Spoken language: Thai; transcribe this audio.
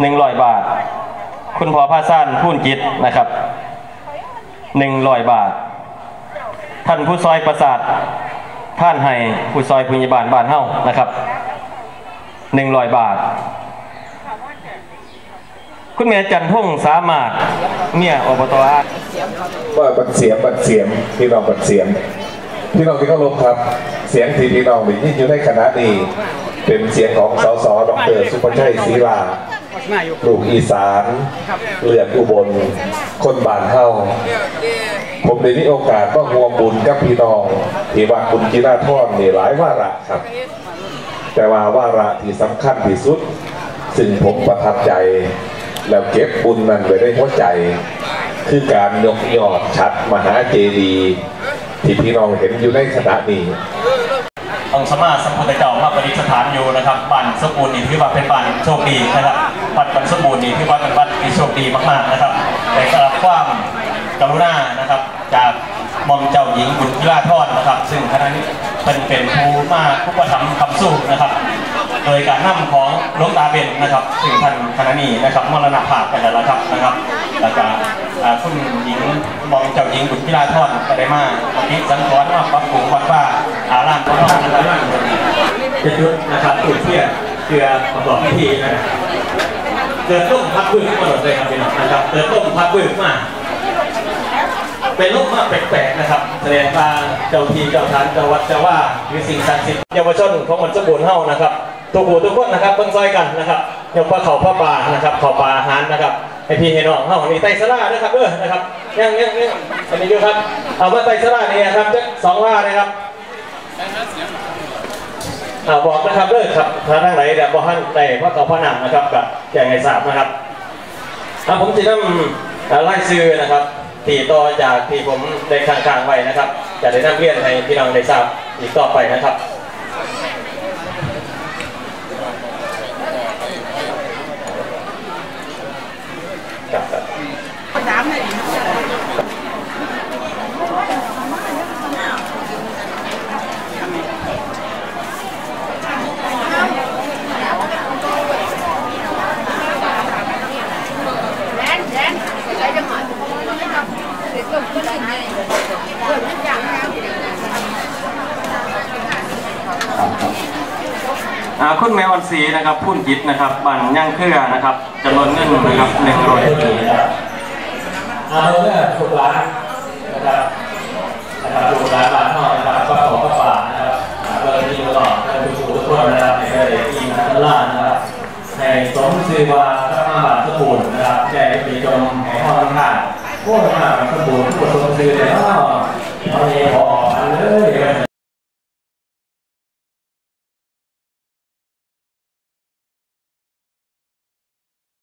หนึ่งร้อยบาท คุณพ่อพาซ่านพูนจิตนะครับหนึ่งร้อยบาท ท่านผู้ซอยประสาทท่านให้ผู้ซอยพยาบาลบ้านเฮ้านะครับหนึ่งร้อยบาท คุณแม่จันทุ่งสามารถเนี่ยอบตอาว่าบัดเสียงบัดเสียงพี่น้องบัดเสียงพี่น้องที่เคารพครับเสียงที่พี่น้องได้ยิอยู่ในคณะนี้เป็นเสียงของสสดรสุภชัยศรีลา ลูกอีสานเลือดอุบล คนบ้านเฮาผมได้มีโอกาสมาร่วมบุญกับพี่น้องที่วัดบุญกีฬาท่อนนี่หลายวาระครับ แต่ว่าวาระที่สำคัญที่สุด ซึ่งผมประทับใจ แล้วเก็บบุญนั้นไว้ในหัวใจ คือการยกยอดชัดมหาเจดีย์ที่พี่น้องเห็นอยู่ในขณะนี้องค์สมมาสัมพุทธเจ้ามาประดิษฐานอยู่นะครับบ้านสมบูรณ์นี่ถือว่าเป็นบ้านโชคดีนะครับ วัดบันสมบูรณ์นี่ถือว่าเป็นวัดที่โชคดีมากๆนะครับ แต่สำหรับความกรุณานะครับ จากมอมเจ้าหญิงบุญพิราทอดนะครับ ซึ่งคณะนี้เป็นเป็นผู้มาผู้ประทับคำสู้นะครับ โดยการนำของหลวงตาเบนนะครับซึ่งท่านคณะนี้นะครับมรณภาพไปแล้วครับนะครับแล้วก็คุณหญิงมอมเจ้าหญิงบุญพิราทอดก็ได้มาปฏิสังขรณ์มาปรับปรุงวัดว่าอารามของเรานะครับจะยุดนะครับตุ่เทียเกลือประกอบพิธีนะครับ เกิดต้มพักบึ้งมาหมดเลยครับพี่น้องนะครับเกิดต้มพักบึ้งมาเป็นรูปมาแปลกๆนะครับแสดงว่าเจ้าที่เจ้าทานเจ้าวัดเจ้าว่าหรือสิ่งศักดิ์สิทธิ์เยาวชนของมันสมบูรณ์เฮานะครับทุกผู้ทุกคนนะครับเบิ่งซอยกันนะครับยกพระเขาพระป่านะครับเขาป่าอาหารนะครับให้พี่ให้น้องเฮานี่ไตรสลานะครับเออนะครับยังยังยังอันนี้ดูครับเอามาไตรสลานี่นะครับจะสองว่านะครับ บอกนะครับเลิกครับทางทางไหนเดี๋ยวบอกท่านในพระเขาพระนางนะครับกับแจงไอสาบนะครับครับผมจะนำไล่ซื้อนะครับตีต่อจากที่ผมได้ค้างๆไว้นะครับ จะได้นำเรียนให้พี่น้องได้ทราบอีกต่อไปนะครับ คุณแมววันศีนะครับพุ่นจิตนะครับบันย่างเครือนะครับจำนวนเงินนะครับหนึ่งร้อยอาเราเนี่ยถูกร้านนะครับนะครับถูกร้านร้านนอกนะครับก็ขอก็ฝากนะครับเบอร์ที่ตลอดเบอร์ทุกทุกคนนะครับในเบอร์ทีมนักล่านะครับในสมศรีวาพระมหาสมุนนะครับแก่ปีจงแห่งห้องท่าโคตรมากสมุนผู้สมศรีเลยเนาะ